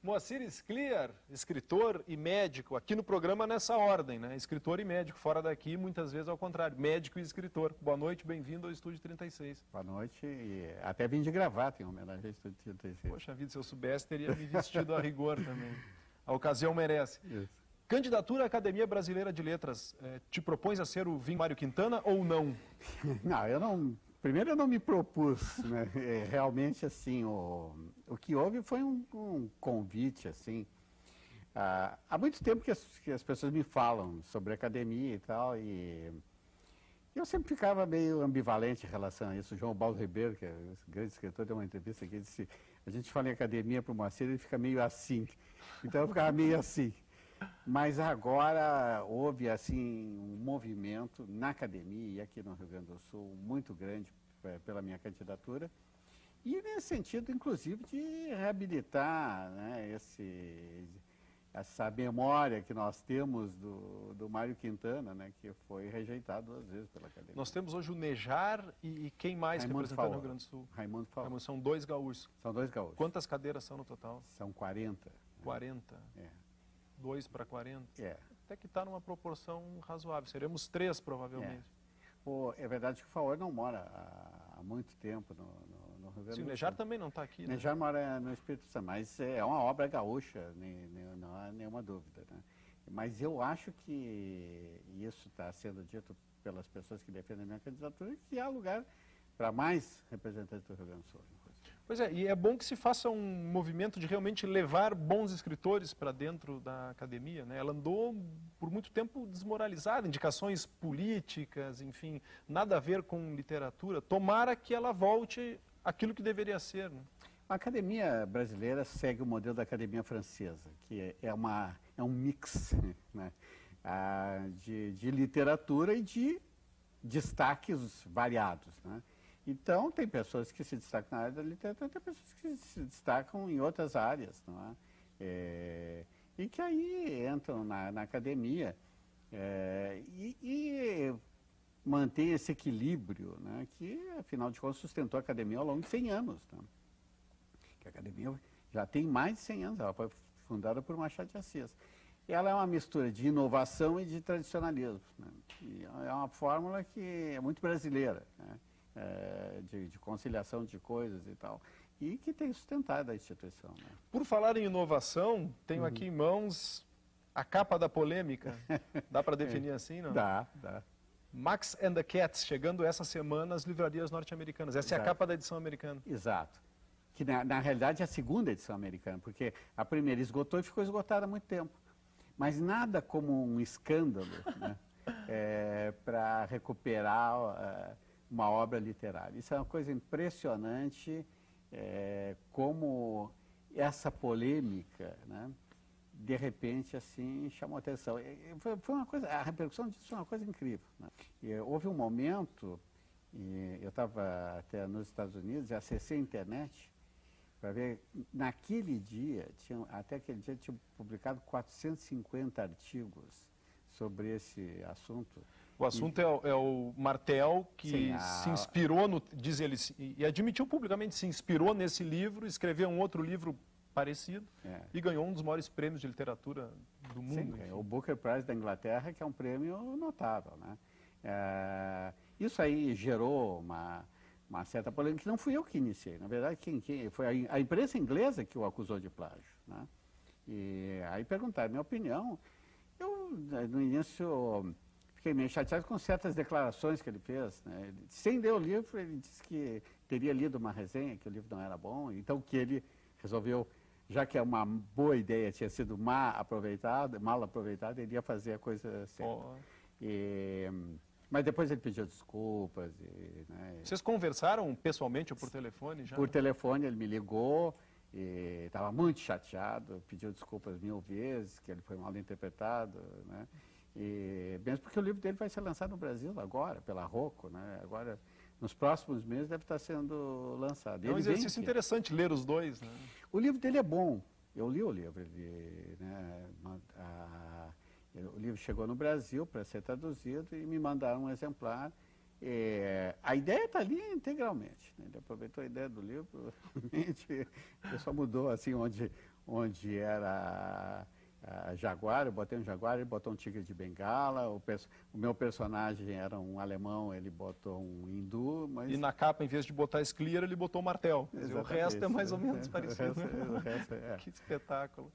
Moacir Scliar, escritor e médico, aqui no programa nessa ordem, né? Escritor e médico, fora daqui, muitas vezes ao contrário, médico e escritor. Boa noite, bem-vindo ao Estúdio 36. Boa noite, e até vim de gravata em homenagem ao Estúdio 36. Poxa vida, se eu soubesse, teria me vestido a rigor também. A ocasião merece. Isso. Candidatura à Academia Brasileira de Letras, eh, te propões a ser o Vim Mário Quintana ou não? Não, eu não. Primeiro eu não me propus, né? É, realmente assim, o, o que houve foi um, um convite, assim. Ah, há muito tempo que as, que as pessoas me falam sobre academia e tal, e eu sempre ficava meio ambivalente em relação a isso. O João Baldo Ribeiro, que é um grande escritor, deu uma entrevista aqui, disse, a gente fala em academia para o Moacir, ele fica meio assim. Então eu ficava meio assim. Mas agora houve assim um movimento na academia e aqui no Rio Grande do Sul muito grande eh, pela minha candidatura e nesse sentido, inclusive, de reabilitar né, esse, essa memória que nós temos do, do Mário Quintana, né, que foi rejeitado duas vezes pela academia. Nós temos hoje o Nejar e, e quem mais Raimundo representando o Rio. Grande do Sul? Raimundo. Raimundo, São dois gaúchos. São dois gaúchos. Quantas cadeiras são no total? São 40. 40. É. 2 para 40. É. Até que está numa proporção razoável. Seremos três, provavelmente. O, é verdade que o Faor não mora há, há muito tempo no, no, no Rio Grande Sim, o do Nejar Sul. também não está aqui, né? Nejar mora no Espírito Santo, mas é uma obra gaúcha, nem- nem- não há nenhuma dúvida. Né? Mas eu acho que isso está sendo dito pelas pessoas que defendem a minha candidatura, que há lugar para mais representantes do Rio Grande do Sul. Pois é, e é bom que se faça um movimento de realmente levar bons escritores para dentro da academia. Né? Ela andou por muito tempo desmoralizada, indicações políticas, enfim, nada a ver com literatura. Tomara que ela volte aquilo que deveria ser. Né? A academia brasileira segue o modelo da academia francesa, que é- é, uma, é um mix né, ah, de, de literatura e de destaques variados. Né? Então, tem pessoas que se destacam na área da literatura, tem pessoas que se destacam em outras áreas. Não é? É, e que aí entram na, na academia é, e, e mantém esse equilíbrio, né, que, afinal de contas, sustentou a academia ao longo de 100 anos. Né? que a academia já tem mais de 100 anos, ela foi fundada por Machado de Assis. Ela é uma mistura de inovação e de tradicionalismo. né? E é uma fórmula que é muito brasileira, né? É, de, de conciliação de coisas e tal, e que tem sustentado a instituição. né? Por falar em inovação, tenho aqui em mãos a capa da polêmica. Dá para definir assim, não? Dá, dá. Max and the Cats, chegando essa semana às livrarias norte-americanas. Essa é a Exato. capa da edição americana. Exato. Que na, na realidade é a segunda edição americana, porque a primeira esgotou e ficou esgotada há muito tempo. Mas nada como um escândalo né, para recuperar eh, uma obra literária. Isso é uma coisa impressionante, eh, como essa polêmica, né, de repente, assim, chamou atenção. Foi, foi uma coisa, a repercussão disso foi uma coisa incrível. né. E, houve um momento, eu estava até nos Estados Unidos acessei a internet para ver, naquele dia, tinham, até aquele dia, tinham publicado 450 artigos sobre esse assunto. O assunto é, o, é o Martel, que Sim, a- se inspirou, no, diz ele, e admitiu publicamente, se inspirou nesse livro, escreveu um outro livro parecido É. e ganhou um dos maiores prêmios de literatura do mundo. Sim, o Booker Prize da Inglaterra, que é um prêmio notável. Né? É, isso aí gerou uma, uma certa polêmica, que não fui eu que iniciei. Na verdade, quem, quem, foi a, a imprensa inglesa que o acusou de plágio. Né? E aí perguntaram minha opinião. Eu, eh, no início, fiquei meio chateado com certas declarações que ele fez. Né? Ele- sem ler o livro, ele disse que teria lido uma resenha, que o livro não era bom, então que ele resolveu, já que é uma boa ideia, tinha sido má aproveitada, mal aproveitada, ele ia fazer a coisa certa. Ó, E, mas depois ele pediu desculpas. E, né, Vocês conversaram pessoalmente ou por telefone já? por telefone ele me ligou estava muito chateado, pediu desculpas mil vezes, que ele foi mal interpretado, né? E, mesmo porque o livro dele vai ser lançado no Brasil agora, pela Rocco, né? Agora, nos próximos meses deve estar sendo lançado. É um exercício interessante ler os dois. Né? O livro dele é bom. Eu li o livro. Ele, né, a- o livro chegou no Brasil para ser traduzido e me mandaram um exemplar. é, a ideia está ali integralmente. Né? Ele aproveitou a ideia do livro, realmente, só mudou assim onde, onde era a Jaguar, eu botei um Jaguar, ele botou um tigre de bengala, o, o, meu personagem era um alemão, ele botou um hindu, mas... E na capa, em vez de botar esclera, ele botou um martel. o resto é mais ou menos é, parecido. O resto, né? resto é. que espetáculo.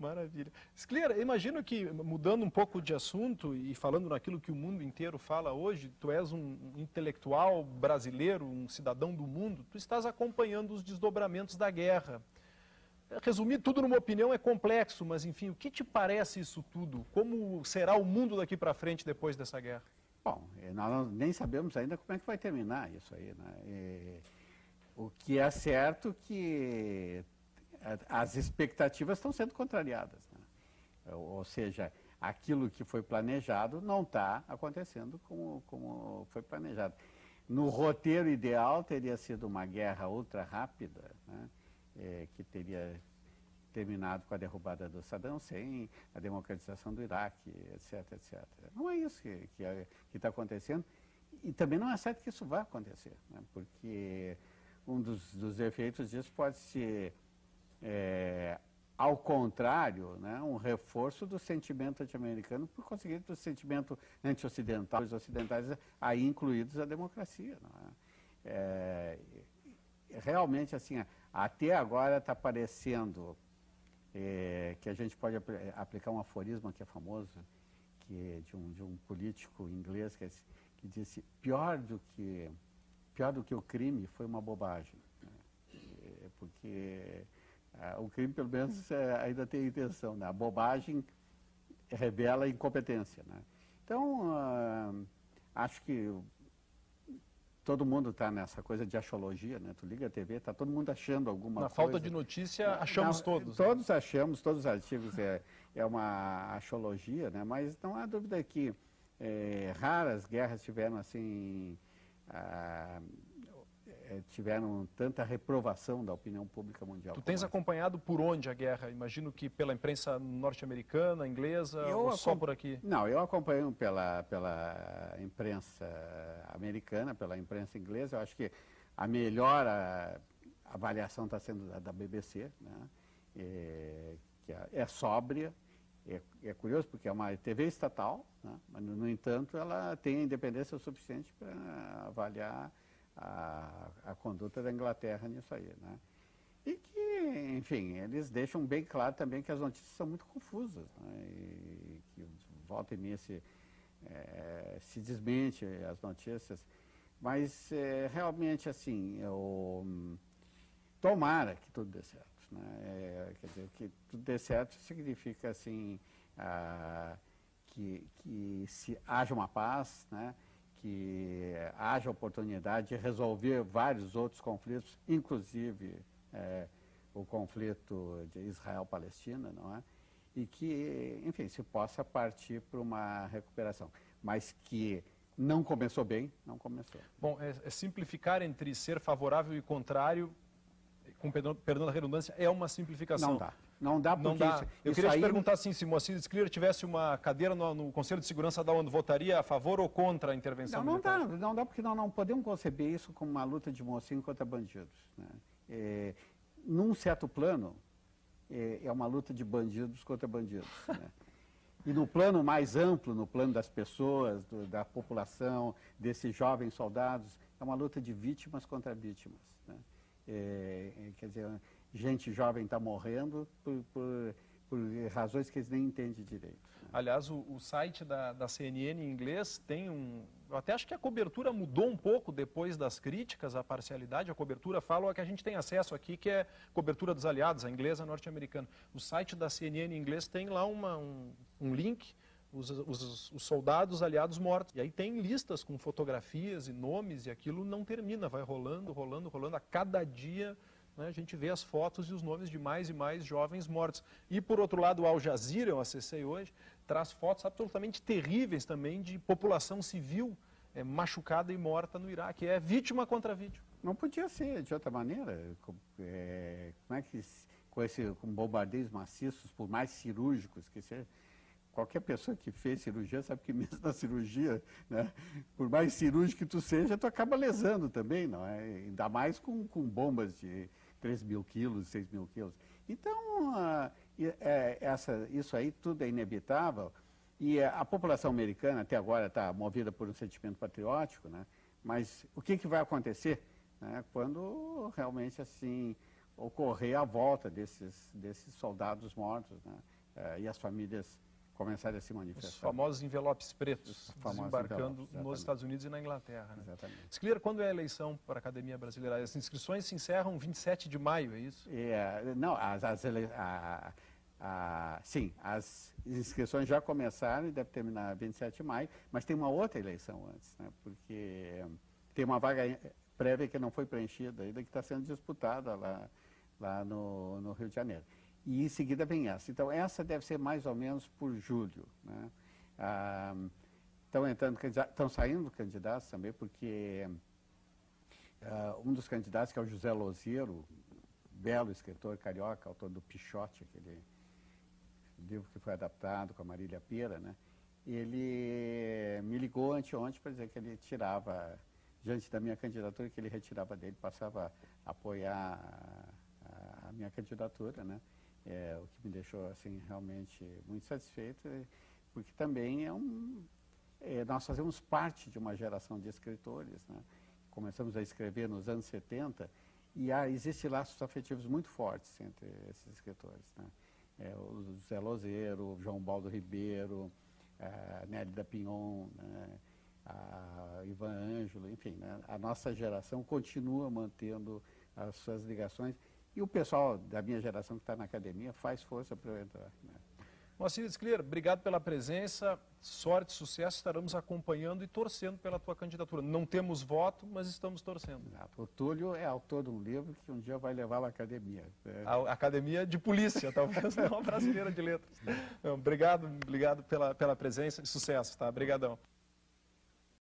Maravilha. Sclera, imagino que, mudando um pouco de assunto e falando naquilo que o mundo inteiro fala hoje, tu és um intelectual brasileiro, um cidadão do mundo, tu estás acompanhando os desdobramentos da guerra. Resumir tudo numa opinião é complexo, mas enfim, o que te parece isso tudo? Como será o mundo daqui para frente depois dessa guerra? Bom, eh, nós nem sabemos ainda como é que vai terminar isso aí. Né? E, o que é certo que as expectativas estão sendo contrariadas. Né? Ou seja, aquilo que foi planejado não está acontecendo como, como foi planejado. No roteiro ideal teria sido uma guerra ultra rápida, né? É, que teria terminado com a derrubada do Saddam Hussein, a democratização do Iraque, etc, etc. Não é isso que está que, que acontecendo. E também não é certo que isso vai acontecer, né? porque um dos, dos efeitos disso pode ser é, ao contrário, né, um reforço do sentimento anti-americano, por conseguinte do sentimento anti-ocidental, os ocidentais aí incluídos a democracia. É? É, realmente, assim, até agora está parecendo é, que a gente pode apl aplicar um aforismo que é famoso, que é de um, de um político inglês que, é, que disse, pior do que, pior do que o crime foi uma bobagem. Né? É, porque ah, o crime, pelo menos, é, ainda tem intenção. Né? A bobagem revela incompetência. Né? Então, ah, acho que todo mundo está nessa coisa de axiologia, né? Tu liga a TV, está todo mundo achando alguma Na coisa. Na falta de notícia, achamos não, todos. Todos né? achamos, todos os artigos é, é uma axiologia, né? Mas não há dúvida que é, raras guerras tiveram assim... Ah, é, tiveram tanta reprovação da opinião pública mundial. Tu tens acompanhado por onde a guerra? Imagino que pela imprensa norte-americana, inglesa, eu ou só por aqui? Não, eu acompanho pela, pela imprensa americana, pela imprensa inglesa. Eu acho que a melhor a, a avaliação está sendo da, da BBC, né? é, que é, é sóbria. É, é, curioso porque é uma TV estatal, né? mas, no, no entanto, ela tem independência o suficiente para avaliar a, a conduta da Inglaterra nisso aí, né? E que, enfim, eles deixam bem claro também que as notícias são muito confusas, né? E que volta e meia se, é, se desmente as notícias. Mas, é, realmente, assim, eu, tomara que tudo dê certo. Né? É, quer dizer, que tudo dê certo significa, assim, ah, que, que se haja uma paz, né? Que haja oportunidade de resolver vários outros conflitos, inclusive é, o conflito de Israel-Palestina, não é? E que, enfim, se possa partir para uma recuperação. Mas que não começou bem, não começou. Bom, é, é simplificar entre ser favorável e contrário, com perdão, perdão da redundância, é uma simplificação. Não dá. Não dá porque não dá. Isso, Eu queria te perguntar assim, se Moacir Scler tivesse uma cadeira no, no, Conselho de Segurança da ONU, votaria a favor ou contra a intervenção não, militar? Não dá, não dá porque nós não podemos conceber isso como uma luta de mocinho contra bandidos. Né? É, num certo plano, é, é, uma luta de bandidos contra bandidos. Né? E no plano mais amplo, no plano das pessoas, do, da população, desses jovens soldados, é uma luta de vítimas contra vítimas. Né? É, é quer dizer, gente jovem está morrendo por, por, por, razões que eles nem entendem direito. Aliás, o, o site da, da, CNN em inglês tem um... Eu até acho que a cobertura mudou um pouco depois das críticas à parcialidade. A cobertura, falo a que a gente tem acesso aqui, que é cobertura dos aliados, a inglesa norte-americana. O site da CNN em inglês tem lá uma, um, um link os, os, os, soldados aliados mortos. E aí tem listas com fotografias e nomes e aquilo não termina, vai rolando, rolando, rolando. A cada dia né, a gente vê as fotos e os nomes de mais e mais jovens mortos. E, por outro lado, o Al Jazeera, eu acessei hoje, traz fotos absolutamente terríveis também de população civil é, machucada e morta no Iraque. É vítima contra vítima. Não podia ser de outra maneira. É, como é que, com, esse, com bombardeios maciços, por mais cirúrgicos que sejam, qualquer pessoa que fez cirurgia sabe que mesmo na cirurgia, né, por mais cirúrgico que tu seja, tu acaba lesando também, não é? Ainda mais com, com bombas de 3 mil quilos, 6 mil quilos. Então, uh, é, essa, isso aí tudo é inevitável. E a população americana até agora está movida por um sentimento patriótico, né? mas o que, que vai acontecer né, quando realmente assim ocorrer a volta desses, desses soldados mortos né, uh, e as famílias começarem a se manifestar. Os famosos envelopes pretos, famosos desembarcando envelopes, nos Estados Unidos e na Inglaterra. Né? Exatamente. Escler, quando é a eleição para a Academia Brasileira? As inscrições se encerram 27 de maio, é isso? É, não, as, as a, a, sim, as inscrições já começaram e deve terminar 27 de maio, mas tem uma outra eleição antes, né? porque tem uma vaga prévia que não foi preenchida ainda, que está sendo disputada lá, lá no, no Rio de Janeiro e em seguida vem essa. Então, essa deve ser mais ou menos por julho. Né? Ah, estão entrando estão saindo candidatos também, porque ah, um dos candidatos, que é o José Lozeiro, belo escritor carioca, autor do Pichote, aquele livro que foi adaptado com a Marília Pera, né? ele me ligou anteontem para dizer que ele tirava, diante da minha candidatura, que ele retirava dele, passava a apoiar a, a minha candidatura, né? É, o que me deixou assim realmente muito satisfeito, é, porque também é um, é, nós fazemos parte de uma geração de escritores, né? começamos a escrever nos anos 70 e há, existe laços afetivos muito fortes entre esses escritores. Né? É, o Zé Lozeiro, o João Baldo Ribeiro, a Nélida Pinhon, né? a Ivan Ângelo, enfim, né? a nossa geração continua mantendo as suas ligações e o pessoal da minha geração que está na academia faz força para eu entrar. Né? Moacir Escler, obrigado pela presença, sorte, sucesso, estaremos acompanhando e torcendo pela tua candidatura. Não temos voto, mas estamos torcendo. Exato. O Túlio é autor de um livro que um dia vai levar à academia. É... A academia de polícia, talvez não a brasileira de letras. Não, obrigado, obrigado pela, pela presença e sucesso, tá? Obrigadão.